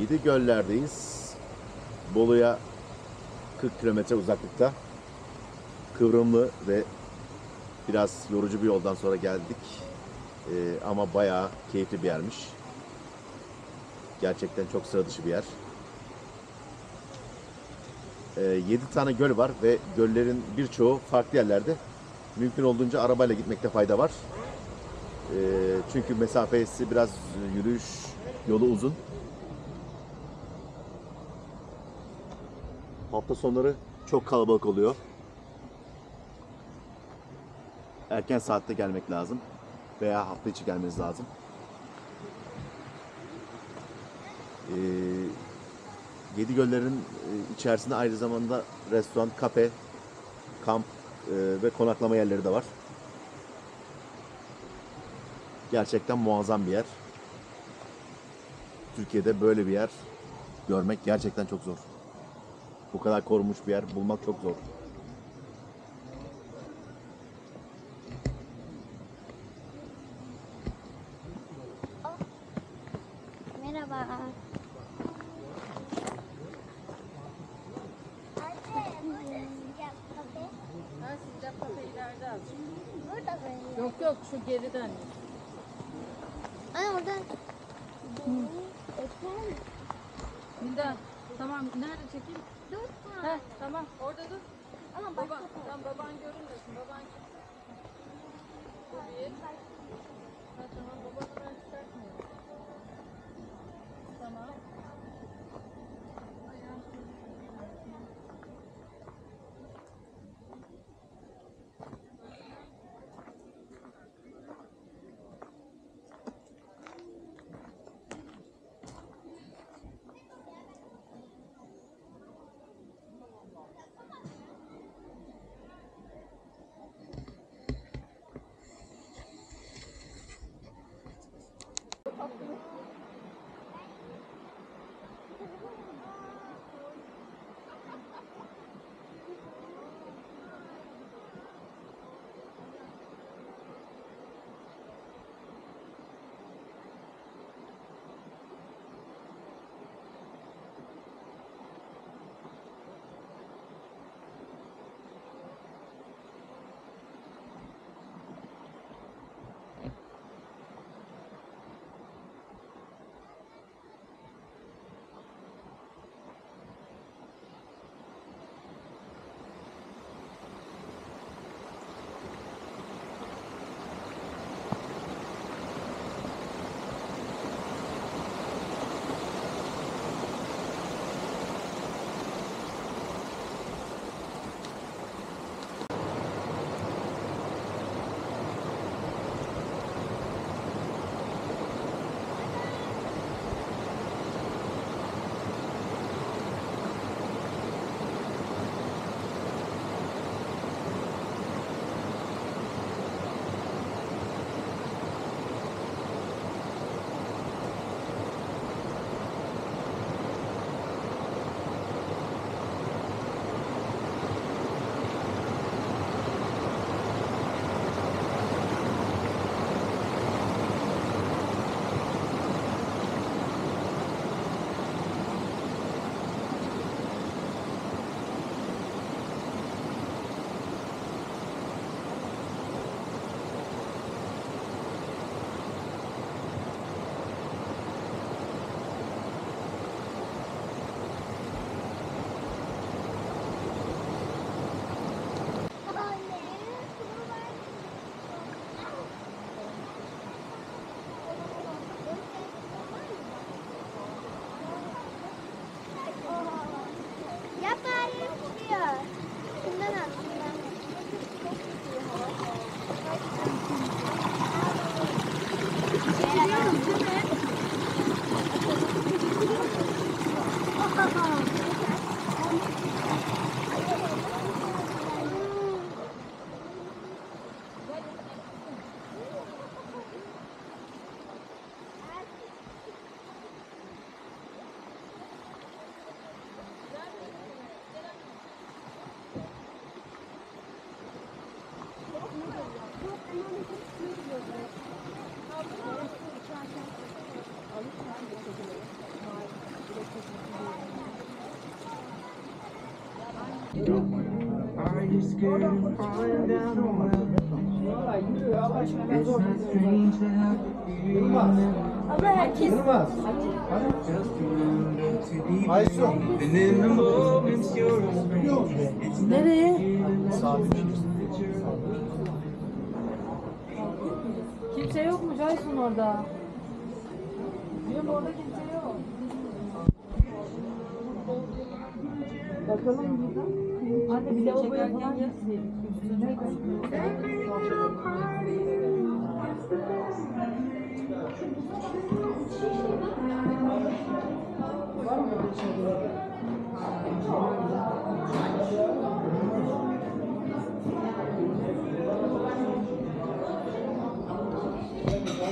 Yedi göllerdeyiz. Bolu'ya 40 kilometre uzaklıkta. Kıvrımlı ve biraz yorucu bir yoldan sonra geldik. Ee, ama bayağı keyifli bir yermiş. Gerçekten çok sıra dışı bir yer. 7 tane göl var ve göllerin birçoğu farklı yerlerde. Mümkün olduğunca arabayla gitmekte fayda var. Ee, çünkü mesafesi biraz yürüyüş yolu uzun. Hafta sonları çok kalabalık oluyor. Erken saatte gelmek lazım veya hafta içi gelmeniz lazım. Ee, Yedi Göller'in e, içerisinde aynı zamanda restoran, kafe, kamp e, ve konaklama yerleri de var. Gerçekten muazzam bir yer. Türkiye'de böyle bir yer görmek gerçekten çok zor. Bu kadar korunmuş bir yer bulmak çok zor. Merhaba. Burada böyle. Yok yok şu geriden. Ay orada. Efendim? Hilda tamam nerede çekeyim? Dur. Heh tamam orada dur. Ama Baba, başka tamam baban görünmesin. Baban Bu bir. Not Nereye? Kimse yok mu Caysun orada? Diyorum orada kimse yok. Bakalım burada. Anne bir lavaboya falan Var mı böyle şeyler? Ay yavrum.